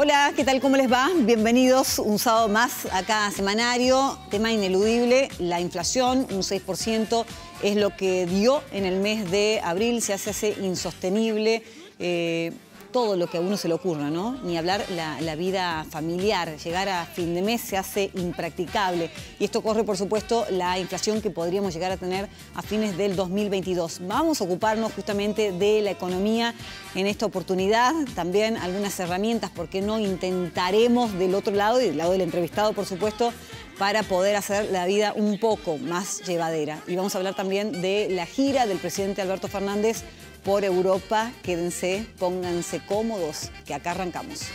Hola, ¿qué tal? ¿Cómo les va? Bienvenidos un sábado más acá a Semanario. Tema ineludible, la inflación, un 6% es lo que dio en el mes de abril, se hace, hace insostenible. Eh, todo lo que a uno se le ocurra, ¿no? Ni hablar la, vida familiar. Llegar a fin de mes se hace impracticable. Y esto corre, por supuesto, la inflación que podríamos llegar a tener a fines del 2022. Vamos a ocuparnos justamente de la economía en esta oportunidad. También algunas herramientas, porque no intentaremos del otro lado, y del lado del entrevistado, por supuesto, para poder hacer la vida un poco más llevadera. Y vamos a hablar también de la gira del presidente Alberto Fernández por Europa. Quédense, pónganse cómodos, que acá arrancamos.